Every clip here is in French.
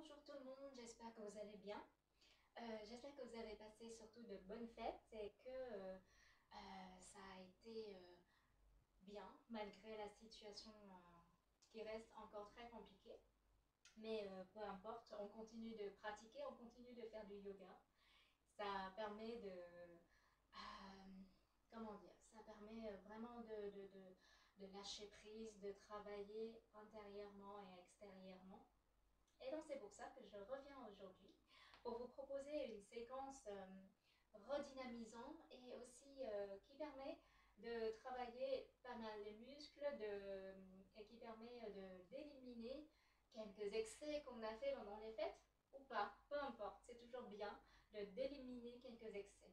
bonjour tout le monde, j'espère que vous allez bien. Euh, j'espère que vous avez passé surtout de bonnes fêtes et que euh, euh, ça a été bien malgré la situation qui reste encore très compliquée. Mais peu importe, on continue de pratiquer, on continue de faire du yoga. Ça permet de... comment dire Ça permet vraiment de, de lâcher prise, de travailler intérieurement et extérieurement. Et donc c'est pour ça que je reviens aujourd'hui pour vous proposer une séquence euh, redynamisante et aussi euh, qui permet de travailler pas mal les muscles de, et qui permet d'éliminer quelques excès qu'on a fait pendant les fêtes ou pas, peu importe, c'est toujours bien d'éliminer quelques excès.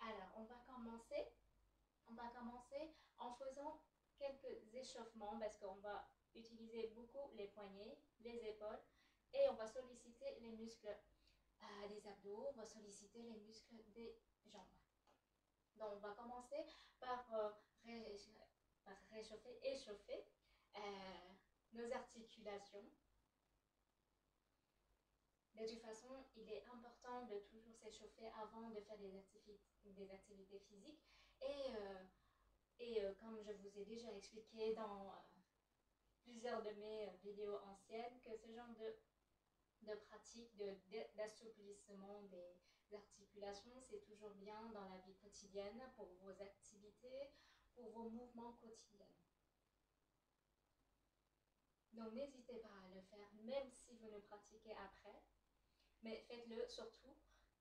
Alors, on va commencer, on va commencer en faisant quelques échauffements parce qu'on va utiliser beaucoup les poignets, les épaules et on va solliciter les muscles euh, des abdos, on va solliciter les muscles des jambes. Donc on va commencer par, euh, réchauffer, échauffer euh, nos articulations. De toute façon, il est important de toujours s'échauffer avant de faire des, activités, physiques. Et, et comme je vous ai déjà expliqué dans plusieurs de mes vidéos anciennes, que ce genre de de pratique d'assouplissement des articulations, c'est toujours bien dans la vie quotidienne pour vos activités, pour vos mouvements quotidiens. Donc n'hésitez pas à le faire, même si vous ne pratiquez après, mais faites-le surtout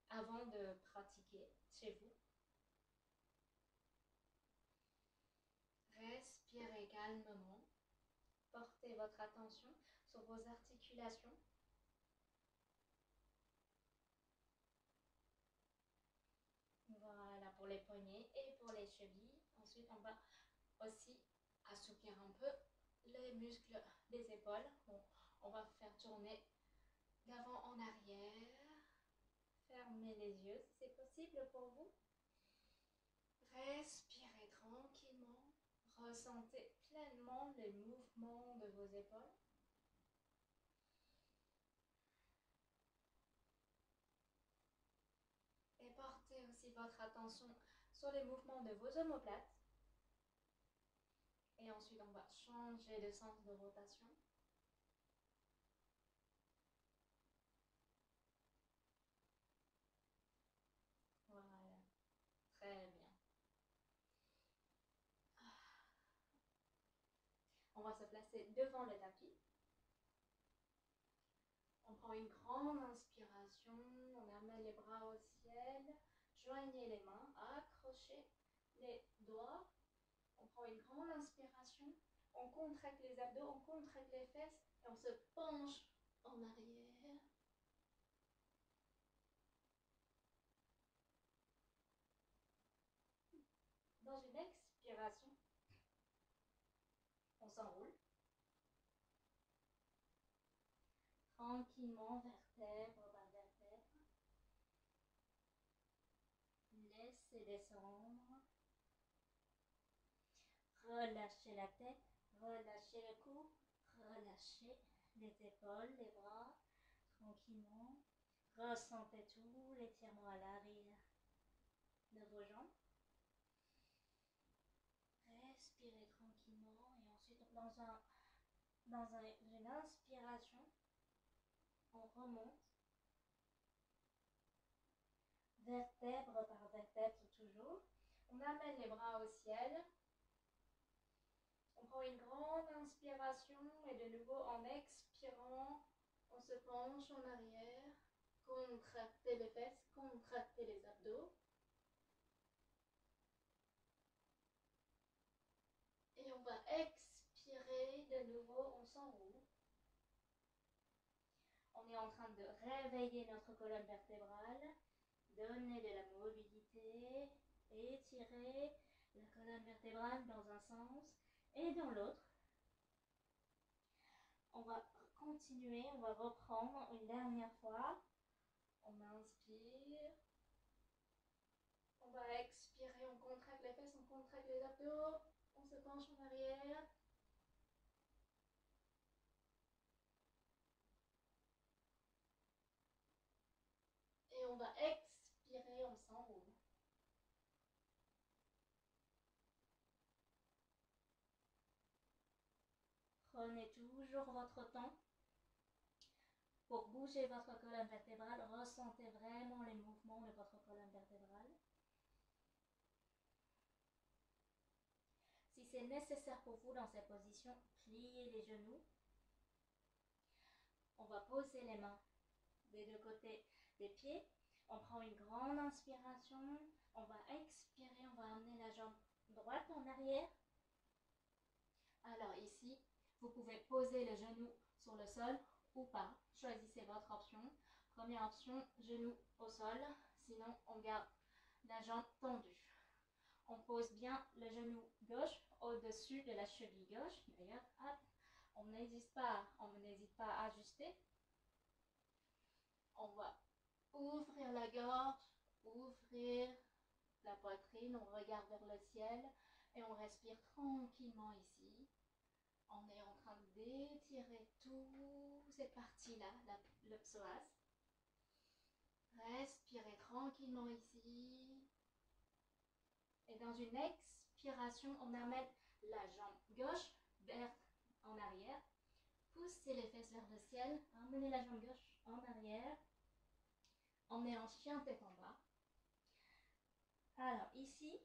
avant de pratiquer chez vous. Respirez calmement. Portez votre attention sur vos articulations Voilà, pour les poignets et pour les chevilles. Ensuite, on va aussi assouplir un peu les muscles des épaules. On va faire tourner d'avant en arrière. Fermez les yeux si c'est possible pour vous. Respirez tranquillement. Ressentez pleinement les mouvements de vos épaules. Et portez aussi votre attention sur les mouvements de vos omoplates. Et ensuite, on va changer de sens de rotation. Voilà, très bien. On va se placer devant le tapis. On prend une grande inspiration, joignez les mains, accrochez les doigts. On prend une grande inspiration, on contracte les abdos, on contracte les fesses et on se penche en arrière. Dans une expiration, on s'enroule. tranquillement vertèbre par vertèbre. Laissez descendre. Relâchez la tête, relâchez le cou, relâchez les épaules, les bras, tranquillement. Ressentez tout l'étirement à l'arrière de vos jambes. Respirez tranquillement et ensuite dans, un, dans une inspiration, on remonte, vertèbre par vertèbre toujours. On amène les bras au ciel. Prend une grande inspiration et de nouveau en expirant, on se penche en arrière, contractez les fesses, contractez les abdos. Et on va expirer de nouveau, on s'enroule. On est en train de réveiller notre colonne vertébrale, donner de la mobilité, étirer la colonne vertébrale dans un sens et dans l'autre. On va continuer, on va reprendre une dernière fois. On inspire. On va expirer, on contracte les fesses, on contracte les abdos. On se penche en arrière. Et on va expirer. Prenez toujours votre temps pour bouger votre colonne vertébrale. Ressentez vraiment les mouvements de votre colonne vertébrale. Si c'est nécessaire pour vous dans cette position, pliez les genoux. On va poser les mains des deux côtés des pieds. On prend une grande inspiration. On va expirer. On va amener la jambe droite en arrière. Alors ici, vous pouvez poser le genou sur le sol ou pas. Choisissez votre option. Première option, genou au sol. Sinon, on garde la jambe tendue. On pose bien le genou gauche au-dessus de la cheville gauche. D'ailleurs, on n'hésite pas, on n'hésite pas à ajuster. On va ouvrir la gorge, ouvrir la poitrine, on regarde vers le ciel et on respire tranquillement ici. On est en train d'étirer toute cette partie-là, le psoas. Respirez tranquillement ici. Et dans une expiration, on amène la jambe gauche vers en arrière. Poussez les fesses vers le ciel. Amenez la jambe gauche en arrière. On est en chien tête en bas. Alors ici,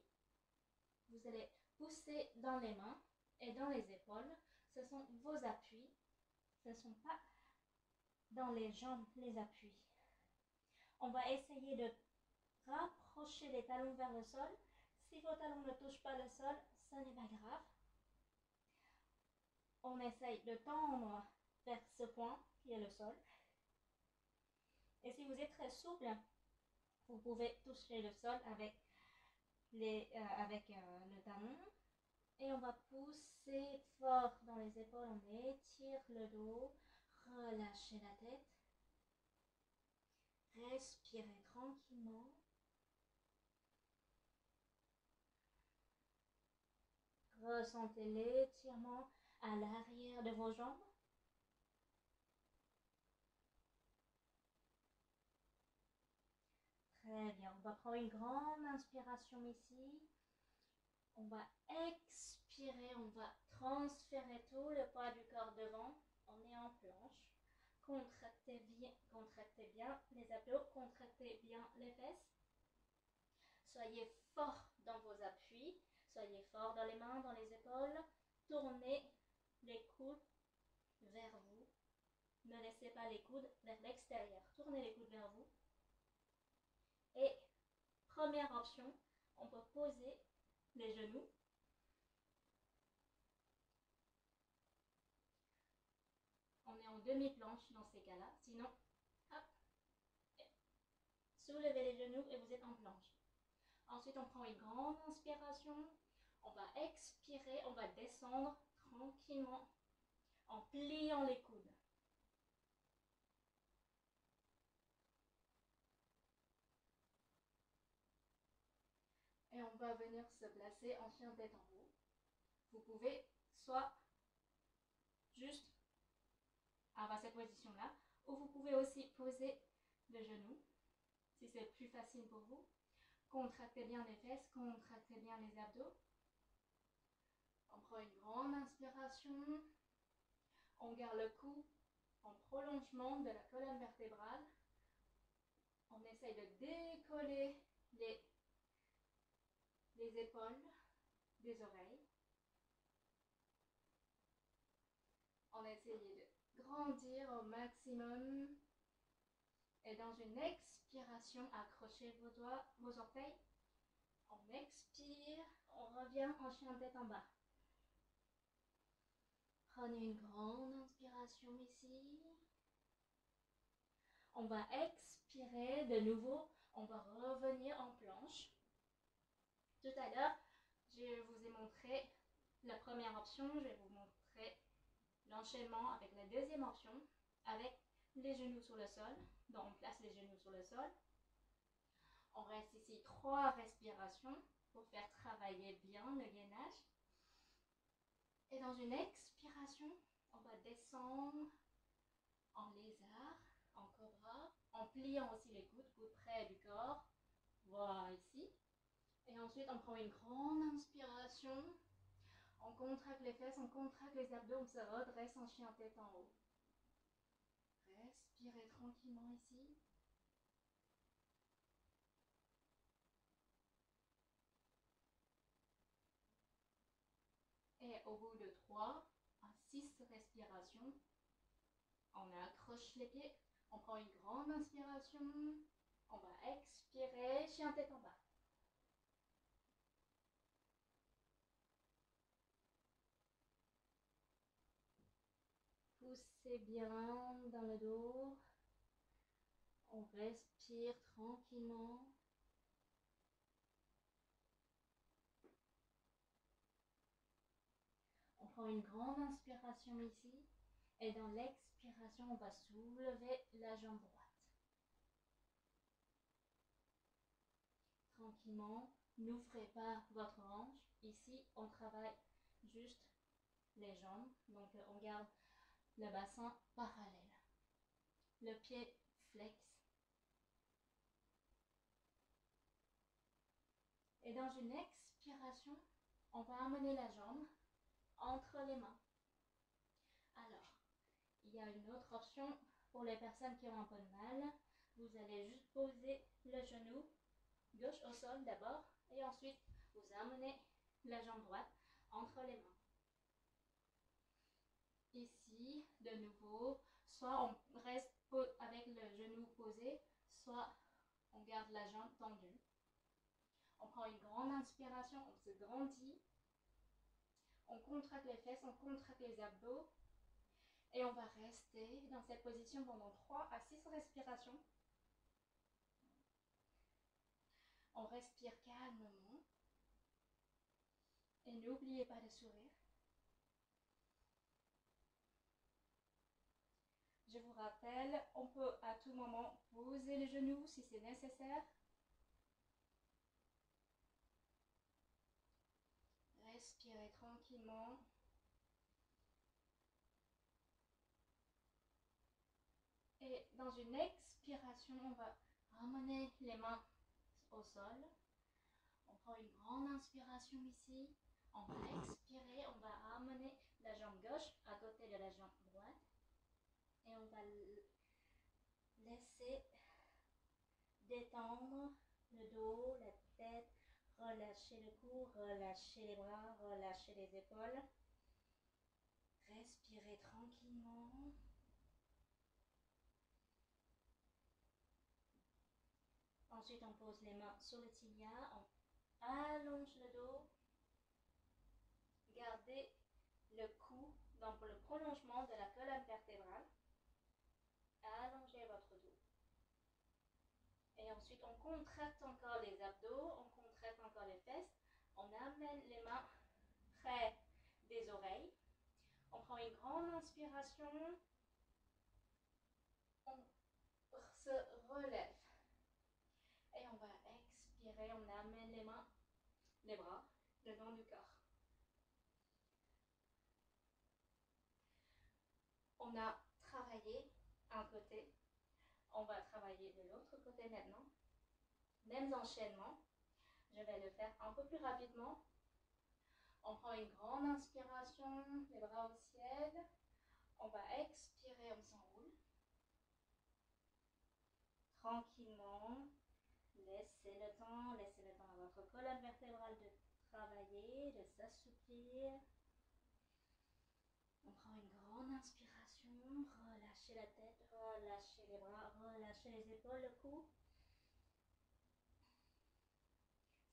vous allez pousser dans les mains et dans les épaules. Ce sont vos appuis. Ce ne sont pas dans les jambes les appuis. On va essayer de rapprocher les talons vers le sol. Si vos talons ne touchent pas le sol, ce n'est pas grave. On essaye de tendre vers ce point qui est le sol. Et si vous êtes très souple, vous pouvez toucher le sol avec, euh, euh, le talon. Et on va pousser fort dans les épaules. On étire le dos. Relâchez la tête. Respirez tranquillement. Ressentez l'étirement à l'arrière de vos jambes. Très bien. On va prendre une grande inspiration ici. On va expirer. On va transférer tout le poids du corps devant. On est en planche. Contractez bien, les abdos. Contractez bien les fesses. Soyez fort dans vos appuis. Soyez fort dans les mains, dans les épaules. Tournez les coudes vers vous. Ne laissez pas les coudes vers l'extérieur. Tournez les coudes vers vous. Et première option, on peut poser les genoux. On est en demi-planche dans ces cas-là. Sinon, hop, soulevez les genoux et vous êtes en planche. Ensuite, on prend une grande inspiration. On va expirer, on va descendre tranquillement en pliant les coudes. Et on va venir se placer en chien tête en haut. Vous pouvez soit juste avoir cette position-là, ou vous pouvez aussi poser le genou, si c'est plus facile pour vous. Contractez bien les fesses, contractez bien les abdos. On prend une grande inspiration. On garde le cou en prolongement de la colonne vertébrale. On essaye de décoller les, les épaules des oreilles. On essaye de grandir au maximum. Et dans une expiration, accrochez vos doigts, vos orteils. On expire, on revient en chien tête en bas. Prenez une grande inspiration ici. On va expirer de nouveau. On va revenir en planche. Tout à l'heure, je vous ai montré la première option. Je vais vous montrer l'enchaînement avec la deuxième option, avec les genoux sur le sol. Donc, on place les genoux sur le sol. On reste ici trois respirations pour faire travailler bien le gainage. Et dans une expiration, on va descendre en lézard, en cobra, en pliant aussi les coudes, coudes près du corps. Voilà ici. Et ensuite, on prend une grande inspiration. On contracte les fesses, on contracte les abdos, on se redresse en chien tête en haut. Respirez tranquillement ici. Et au bout de 3 à 6 respirations, on accroche les pieds. On prend une grande inspiration. On va expirer, chien tête en bas. Poussez bien dans le dos. On respire tranquillement. On prend une grande inspiration ici. Et dans l'expiration, on va soulever la jambe droite. Tranquillement, n'ouvrez pas votre hanche. Ici, on travaille juste les jambes. Donc, on garde le bassin parallèle. Le pied flex. Et dans une expiration, on va amener la jambe entre les mains. Alors, il y a une autre option pour les personnes qui ont un peu de mal. Vous allez juste poser le genou gauche au sol d'abord et ensuite vous amenez la jambe droite entre les mains. Ici, de nouveau, soit on reste avec le genou posé, soit on garde la jambe tendue. On prend une grande inspiration, on se grandit. On contracte les fesses, on contracte les abdos. Et on va rester dans cette position pendant 3 à 6 respirations. On respire calmement. Et n'oubliez pas de sourire. Je vous rappelle, on peut à tout moment poser les genoux si c'est nécessaire. Respirez tranquillement. Et dans une expiration, on va ramener les mains au sol. On prend une grande inspiration ici. On va expirer, on va ramener la jambe gauche à côté de la jambe on va laisser détendre le dos, la tête, relâcher le cou, relâcher les bras, relâcher les épaules. Respirez tranquillement. Ensuite, on pose les mains sur le tibia, on allonge le dos. Gardez le cou dans le prolongement de la colonne vertébrale allongez votre dos. Et ensuite, on contracte encore les abdos, on contracte encore les fesses. On amène les mains près des oreilles. On prend une grande inspiration. On se relève. Et on va expirer. On amène les mains, les bras, le long du corps. On a travaillé un côté. On va travailler de l'autre côté maintenant. Mêmes enchaînements. Je vais le faire un peu plus rapidement. On prend une grande inspiration, les bras au ciel. On va expirer, on s'enroule. Tranquillement. Laissez le temps, laissez le temps à votre colonne vertébrale de travailler, de s'assouplir. On prend une grande inspiration, relâchez la tête, relâchez les bras, relâchez les épaules, le cou.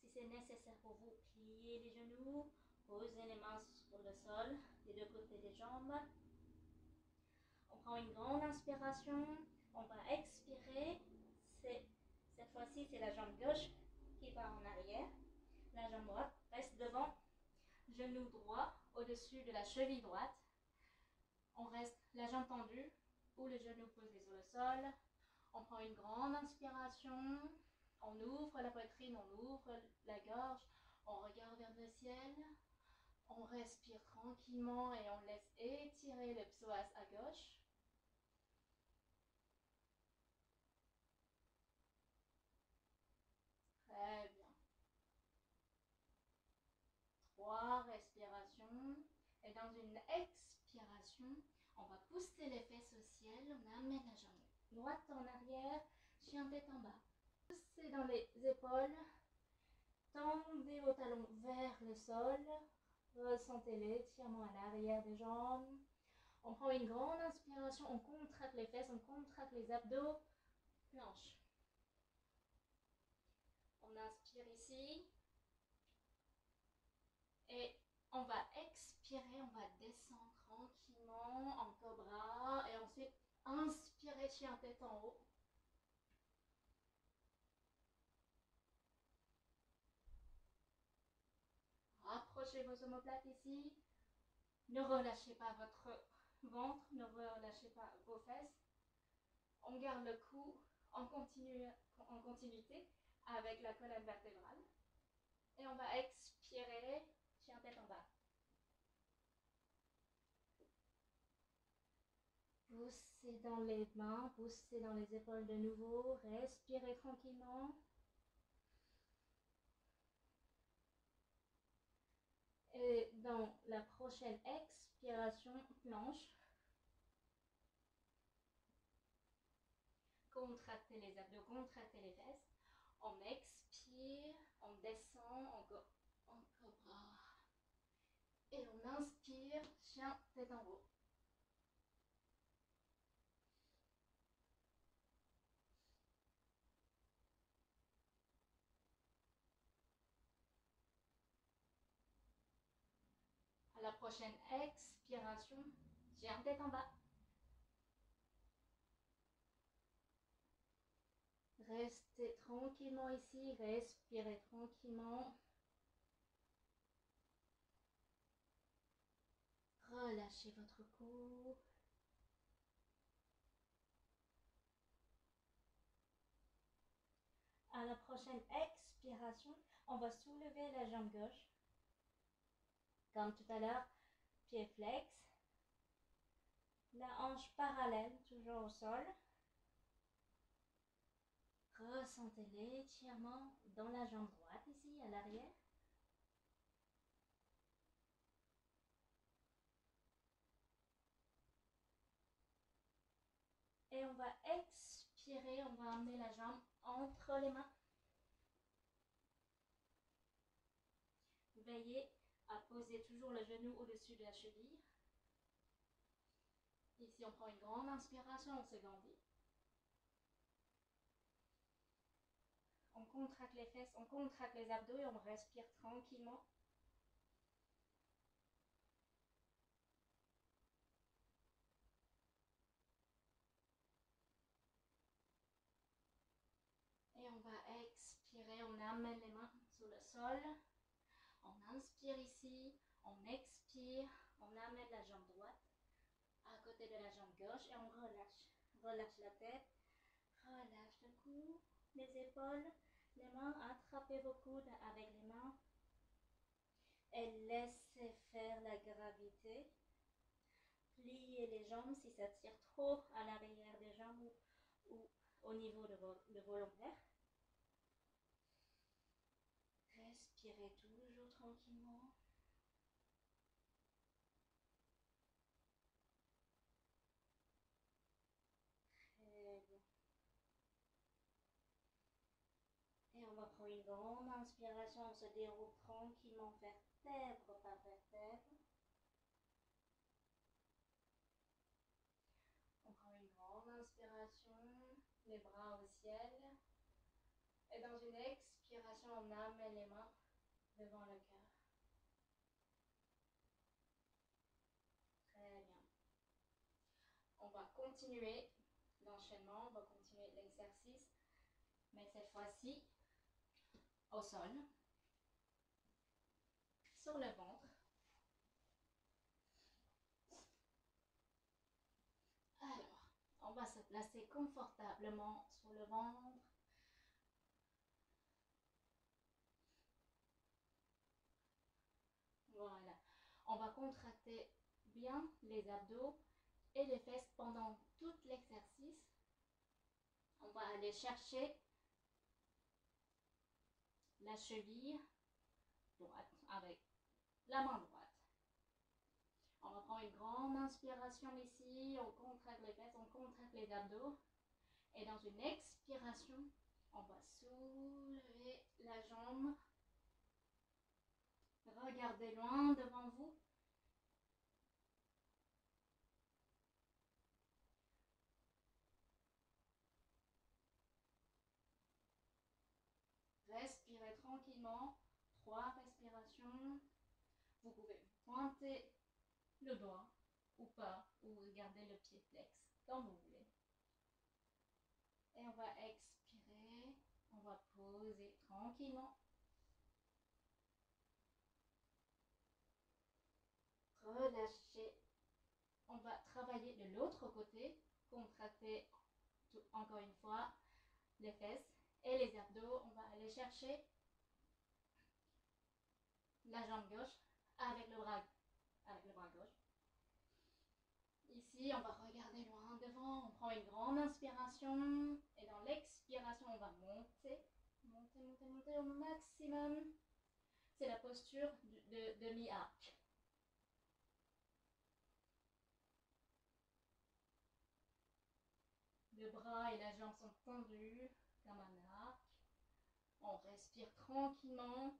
Si c'est nécessaire pour vous, pliez les genoux, posez les mains sur le sol des deux côtés des jambes. On prend une grande inspiration, on va expirer. Cette fois-ci, c'est la jambe gauche qui va en arrière. La jambe droite reste devant, genou droit au-dessus de la cheville droite. On reste la jambe tendue ou le genou posé sur le sol. On prend une grande inspiration. On ouvre la poitrine, on ouvre la gorge. On regarde vers le ciel. On respire tranquillement et on laisse étirer le psoas à gauche. Très bien. Trois respirations. dans une expiration, on va pousser les fesses au ciel, on amène la jambe droite en arrière, chien tête en bas. Dans les épaules, tendez vos talons vers le sol, ressentez l'étirement à l'arrière des jambes. On prend une grande inspiration, on contracte les fesses, on contracte les abdos, planche. On inspire ici. Et on va expirer, on va descendre tranquillement en cobra. Et ensuite, inspirer, chien tête en haut. Rapprochez vos omoplates ici. Ne relâchez pas votre ventre, ne relâchez pas vos fesses. On garde le cou en, en continuité avec la colonne vertébrale. Et on va expirer, chien tête en bas. Poussez dans les mains, poussez dans les épaules de nouveau, respirez tranquillement. Et dans la prochaine expiration, planche. Contractez les abdos, contractez les fesses. On expire, on descend, on cobra. Et on inspire, chien, tête en haut. La prochaine expiration, chien, tête en bas. Restez tranquillement ici, respirez tranquillement. Relâchez votre cou. À la prochaine expiration, on va soulever la jambe gauche. Comme tout à l'heure, pied flex. La hanche parallèle, toujours au sol. Ressentez l'étirement dans la jambe droite ici à l'arrière. Et on va expirer, on va amener la jambe entre les mains. Veillez à poser toujours le genou au-dessus de la cheville. Ici, on prend une grande inspiration, on se grandit. On contracte les fesses, on contracte les abdos et on respire tranquillement. Et on va expirer, on amène les mains sur le sol. On inspire ici, on expire, on amène la jambe droite à côté de la jambe gauche et on relâche. Relâche la tête, relâche le cou, les épaules, les mains, attrapez vos coudes avec les mains et laissez faire la gravité. Pliez les jambes si ça tire trop à l'arrière des jambes ou, au niveau de vos, de vos lombaires. Respirez toujours tranquillement. Et on va prendre une grande inspiration, on se déroule tranquillement vertèbre par vertèbre. On prend une grande inspiration, les bras au ciel. Et dans une expiration, on amène les mains devant le cœur. Très bien. On va continuer l'enchaînement, on va continuer l'exercice, mais cette fois-ci, au sol, sur le ventre. Alors, on va se placer confortablement sur le ventre. Voilà. On va contracter bien les abdos et les fesses pendant tout l'exercice. On va aller chercher la cheville droite avec la main droite. prend une grande inspiration ici, on contracte les fesses, on contracte les abdos. Et dans une expiration, on va soulever la jambe. Regardez loin devant vous. Respirez Trois respirations. Vous pouvez pointer le doigt ou pas, ou garder le pied flex, comme vous voulez. Et on va expirer. On va poser tranquillement. Relâchez. On va travailler de l'autre côté. Contracter encore une fois les fesses et les abdos. On va aller chercher la jambe gauche avec le bras, avec le bras gauche. Ici, on va regarder loin devant. On prend une grande inspiration. Et dans l'expiration, on va monter, monter, monter, monter au maximum. C'est la posture de, de mi-arc. Le bras et la jambe sont tendus comme un arc. On respire tranquillement.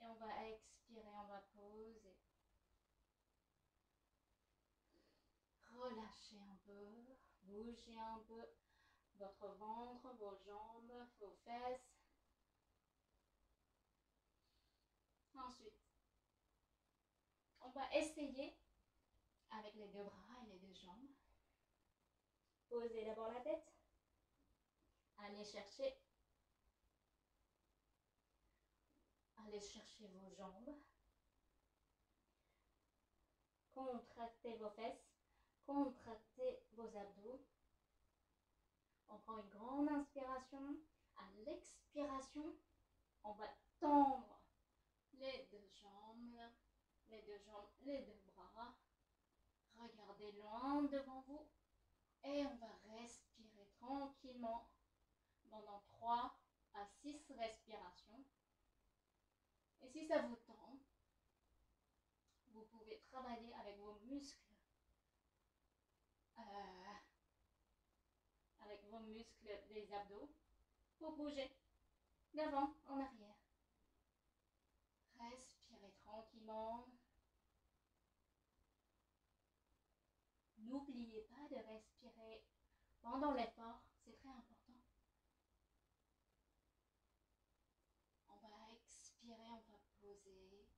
Et on va expirer, on va poser. Relâchez un peu, bougez un peu votre ventre, vos jambes, vos fesses. Ensuite, on va essayer avec les deux bras et les deux jambes. Posez d'abord la tête. Allez chercher Allez chercher vos jambes. Contractez vos fesses. Contractez vos abdos. On prend une grande inspiration. À l'expiration, on va tendre les deux jambes, les deux jambes, les deux bras. Regardez loin devant vous. Et on va respirer tranquillement pendant 3 à 6 respirations. Et si ça vous tente, vous pouvez travailler avec vos muscles. Euh, avec vos muscles des abdos pour bouger d'avant en arrière. Respirez tranquillement. N'oubliez pas de respirer pendant l'effort, c'est très important. On va expirer, on va poser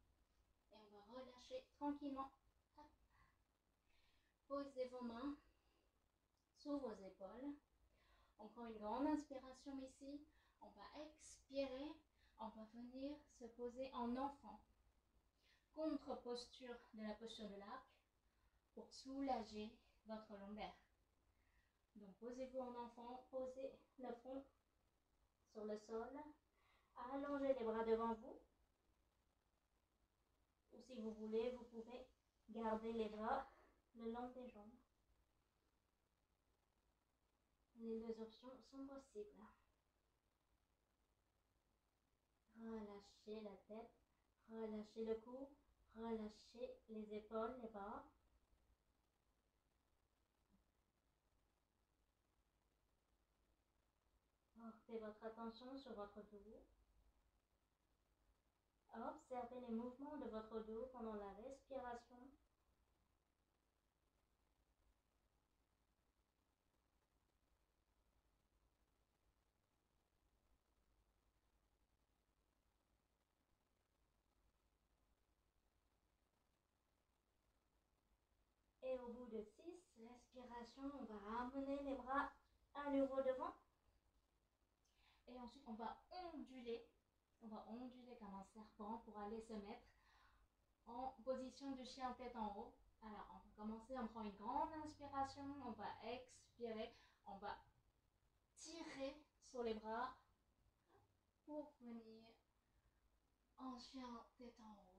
et on va relâcher tranquillement. Posez vos mains sous vos épaules. Prend une grande inspiration ici. On va expirer. On va venir se poser en enfant. Contre-posture de la posture de l'arc pour soulager votre lombaire. Donc posez-vous en enfant, posez le front sur le sol, allongez les bras devant vous. Ou si vous voulez, vous pouvez garder les bras le long des jambes. Les deux options sont possibles. Relâchez la tête, relâchez le cou, relâchez les épaules, les bras. Portez votre attention sur votre dos. Observez les mouvements de votre dos pendant la respiration. Et au bout de six respirations, on va ramener les bras à nouveau devant. Et ensuite, on va onduler. On va onduler comme un serpent pour aller se mettre en position de chien tête en haut. Alors, on va commencer, on prend une grande inspiration, on va expirer, on va tirer sur les bras pour venir en chien tête en haut.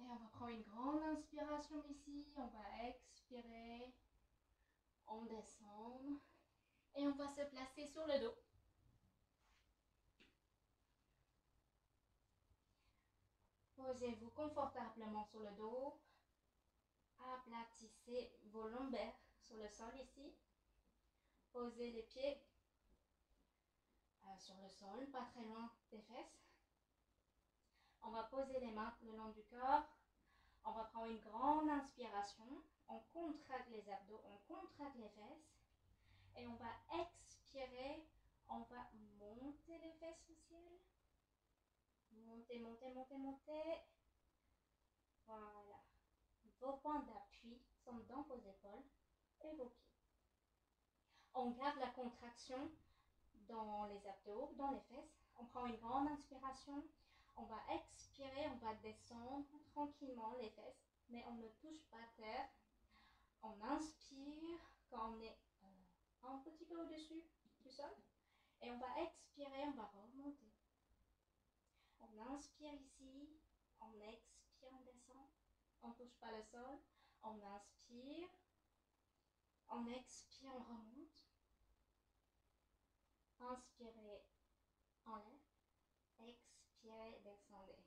Et on va prendre une grande inspiration ici, on va expirer, on descend. Et on va se placer sur le dos. Posez-vous confortablement sur le dos. Aplatissez vos lombaires sur le sol ici. Posez les pieds euh, sur le sol, pas très loin des fesses. On va poser les mains le long du corps. On va prendre une grande inspiration. On contracte les abdos, on contracte les fesses. Et on va expirer. On va monter les fesses au ciel. Montez, montez, montez, montez. Voilà. Vos points d'appui sont dans vos épaules et vos pieds. On garde la contraction dans les abdos, dans les fesses. On prend une grande inspiration. On va expirer, on va descendre tranquillement les fesses, mais on ne touche pas terre. On inspire quand on est euh, un petit peu au-dessus du sol. Et on va expirer, on va remonter. On inspire ici, on expire, on descend. On ne touche pas le sol. On inspire, on expire, on remonte. Inspirez, enlève. Expirez, descendez.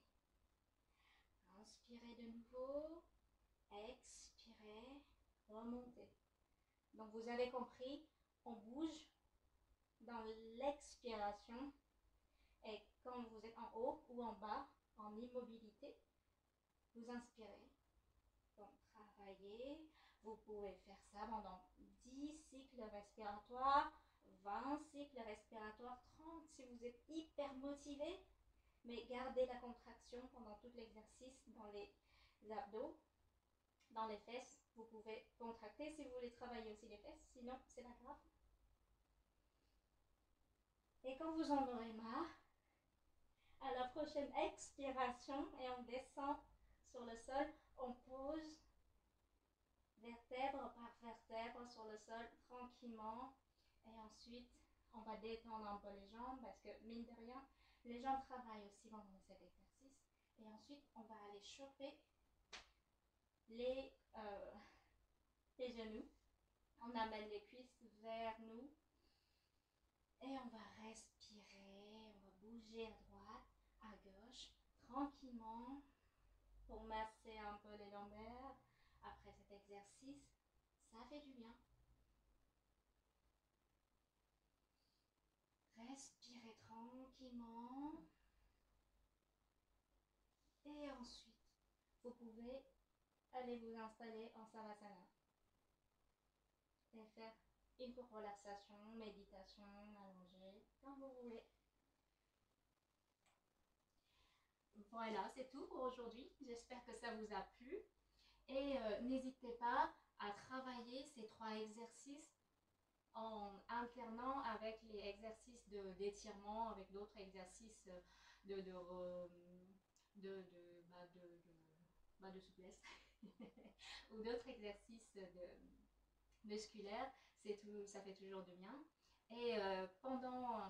Inspirez de nouveau. Expirez, remontez. Donc vous avez compris, on bouge dans l'expiration. Quand vous êtes en haut ou en bas, en immobilité, vous inspirez. Donc travaillez. Vous pouvez faire ça pendant 10 cycles respiratoires 20 cycles respiratoires, 30 si vous êtes hyper motivé, mais gardez la contraction pendant tout l'exercice dans les abdos, dans les fesses. Vous pouvez contracter si vous voulez travailler aussi les fesses, sinon c'est pas grave. Et quand vous en aurez marre, à la prochaine expiration et on descend sur le sol, on pose vertèbre par vertèbre sur le sol tranquillement et ensuite, on va détendre un peu les jambes parce que, mine de rien, les jambes travaillent aussi pendant cet exercice. Et ensuite, on va aller choper les, euh, les genoux. On amène les cuisses vers nous. Et on va respirer, on va bouger à droite, à gauche, tranquillement, pour masser un peu les lombaires. Après cet exercice, ça fait du bien. Respirez tranquillement. Et ensuite, vous pouvez aller vous installer en Savasana. Et faire une relaxation, méditation, allongée, comme vous voulez. Voilà, c'est tout pour aujourd'hui. J'espère que ça vous a plu. Et euh, n'hésitez pas à travailler ces trois exercices en alternant avec les exercices d'étirement, avec d'autres exercices de, de, de, bah, bah, de souplesse ou d'autres exercices musculaires, tout, ça fait toujours du bien. Et euh, pendant,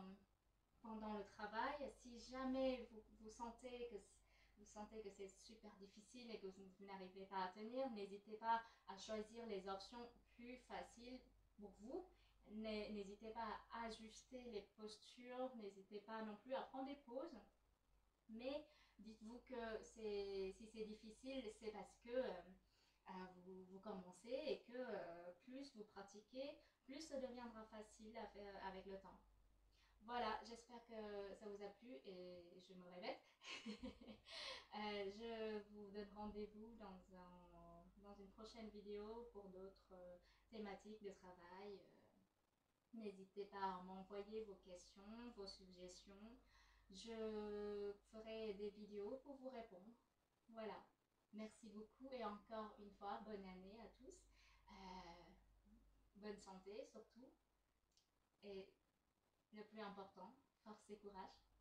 pendant le travail, si jamais vous, vous sentez que vous sentez que c'est super difficile et que vous, n'arrivez pas à tenir, n'hésitez pas à choisir les options plus faciles pour vous N'hésitez pas à ajuster les postures, n'hésitez pas non plus à prendre des pauses. Mais dites-vous que si c'est difficile, c'est parce que euh, euh, vous, commencez et que euh, plus vous pratiquez, plus ça deviendra facile avec le temps. Voilà, j'espère que ça vous a plu et je me répète. je vous donne rendez-vous dans, une prochaine vidéo pour d'autres thématiques de travail. N'hésitez pas à m'envoyer vos questions, vos suggestions. Je ferai des vidéos pour vous répondre. Voilà. Merci beaucoup et encore une fois, bonne année à tous. Euh, bonne santé surtout. Et le plus important, force et courage.